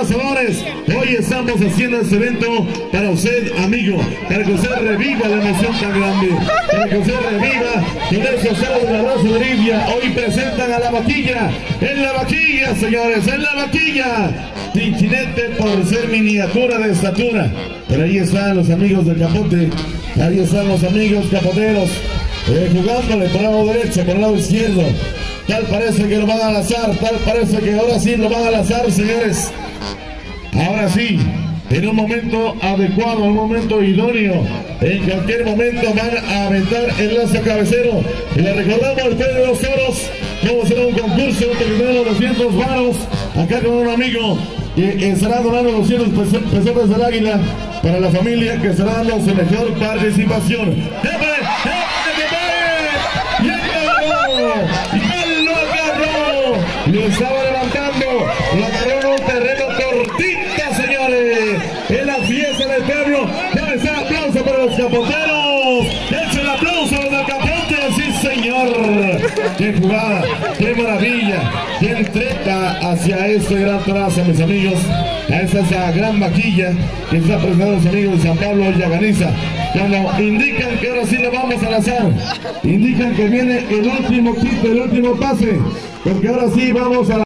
abrazadores. Hoy estamos haciendo este evento para usted, amigo, para que usted reviva la emoción tan grande, para que usted reviva con esos de abrazo de Livia. Hoy presentan a la vaquilla, en la vaquilla, señores, en la vaquilla. Tinchinete por ser miniatura de estatura. Pero ahí están los amigos del capote, ahí están los amigos capoteros, eh, jugándole por el lado derecho, por el lado izquierdo. Tal parece que lo van a lanzar, tal parece que ahora sí lo van a lanzar, señores. Ahora sí, en un momento adecuado, un momento idóneo, en cualquier momento van a aventar el lazo cabecero. Y le recordamos al Pedro de los Toros, vamos a hacer un concurso, terminando 200 varos, acá con un amigo que estará donando 200 pesos del águila para la familia que estará dando su mejor participación. ¡Épale! ¡Épale, lo estaba levantando, lo agarró en un terreno cortito, señores. En la fiesta del pueblo, debe ser aplauso para los capoteros. Echen el aplauso a los del capote, sí, señor. Qué jugada, qué maravilla. Qué entrega hacia este gran trazo, mis amigos. Esta es la gran vaquilla que está presentando los amigos de San Pablo Yaganiza. Cuando indican que ahora sí lo vamos a lanzar, indican que viene el último kit, el último pase, porque ahora sí vamos a